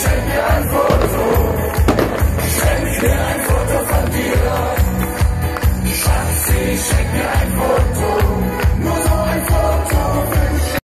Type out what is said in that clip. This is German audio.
Schenk mir ein Foto, schenk mir ein Foto von dir. Schatz, ich schenk mir ein Foto.